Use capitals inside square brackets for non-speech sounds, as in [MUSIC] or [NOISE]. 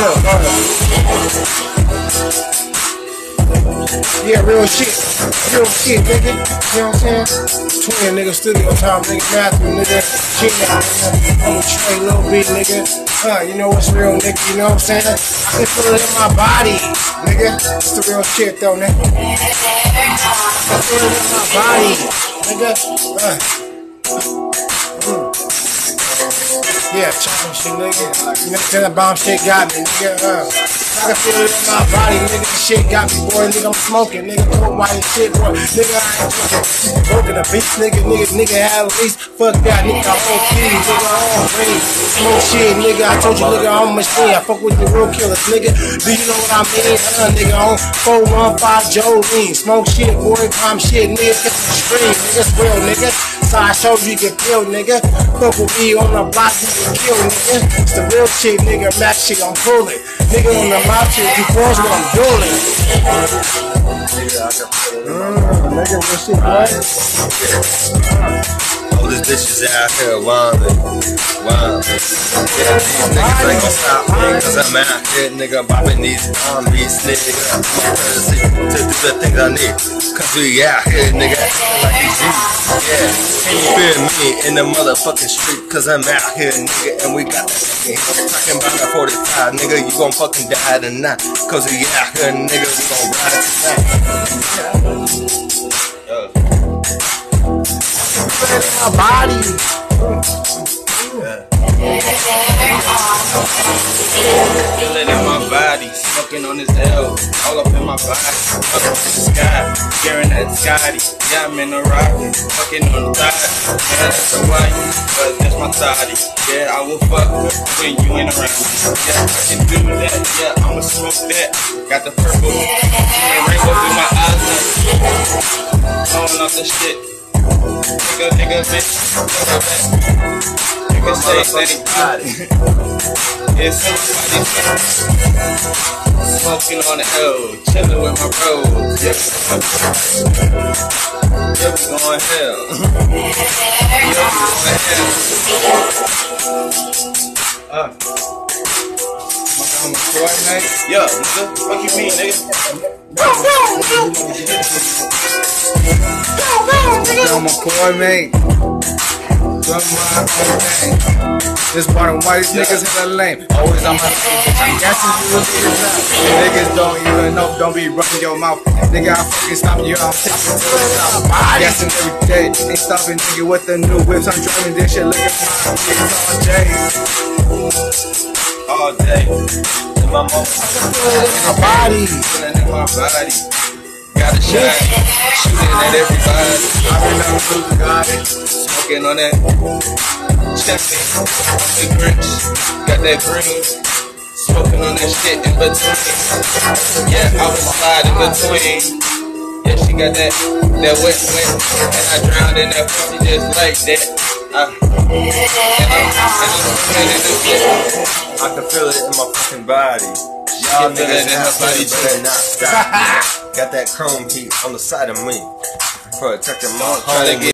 Ahead. Yeah, real shit. Real shit, nigga. You know what I'm saying? Twin nigga, studio time, nigga, Matthew, nigga. King out, nigga. On the train, little bit, nigga. Huh, you know what's real, nigga? You know what I'm saying? I can feel it in my body, nigga. It's the real shit, though, nigga. I feel it in my body, nigga. Uh. Yeah, chopping shit, nigga. You know, that bomb shit got me, nigga. Uh, I can feel it in my body, nigga. This shit got me, boy. Nigga, I'm smoking, nigga. Cold white shit, boy. Nigga, I ain't fucking broken a beast, nigga. Nigga, nigga, at least fuck that, nigga. I whole key, nigga. All rain. Smoke shit, nigga. I told you, nigga, I'm a machine. I fuck with the real killers, nigga. Do you know what I mean? Uh, nigga, on 415 Jolene. Smoke shit, boy. Palm shit, nigga. Get the stream, nigga. It's real, nigga. I showed you can feel, nigga. With me on the block, you can kill, nigga. It's the real shit, nigga. Mac shit, I'm pulling. Nigga on the mouth shit, you pause what I'm doing. Mm, nigga, what shit, boy? All these bitches out here wildin', wildin'. Yeah, these niggas ain't gon' stop me, cause I'm out here, nigga, bopping these zombies, nigga. Courtesy to do the things I need, cause we out here, nigga, Yeah, feel me in the motherfucking street, cause I'm out here, nigga, and we got that fucking talking about that 45, nigga, you gon' fucking die tonight, cause we out here, nigga, we gon' ride tonight. Uh. Feel it in my body. Feel it in my body, smoking on his L, all up in my body, up in the sky, staring at Scotty. Yeah, I'm in a rocket, fucking on the thigh. Yeah, that's a white, but that's my thotty. Yeah, I will fuck when you ain't around. Yeah, I can do that. Yeah, I'ma smoke that. Got the purple and rainbow in my eyes. now. Blowing off the shit. Nigga, nigga, bitch, nigga, bitch. Nigga say that he It's somebody smoking on the L, chilling with my bros. Yeah, yeah, we going hell. yeah, we going hell. Uh. I'm a coordinate. Yeah, nigga. Fuck you mean, nigga? I'm a poor Love my own thing. This bottom niggas hella lame. Always on my feet. I'm guessing you was in Niggas don't even know, don't be running your mouth. Nigga, I fucking stop you, I'm taking to the top. I'm guessing every day. Ain't stopping nigga with the new whips. I'm driving this shit, look at my niggas on All day. In my motherfucking My body. feeling in my body. Gotta shine, shooting at everybody. I've been on to God. Smoking on that champion, the Grinch. Got that green. Smoking on that shit in between. Yeah, I was sliding between. Yeah, she got that that wet wet, and I drowned in that pussy just like that. Uh, and I'm, and I'm feeling the shit. I can feel it in my fucking body. Y'all niggas in her body, better not stop. [LAUGHS] Got that chrome heat on the side of me. Protecting my home.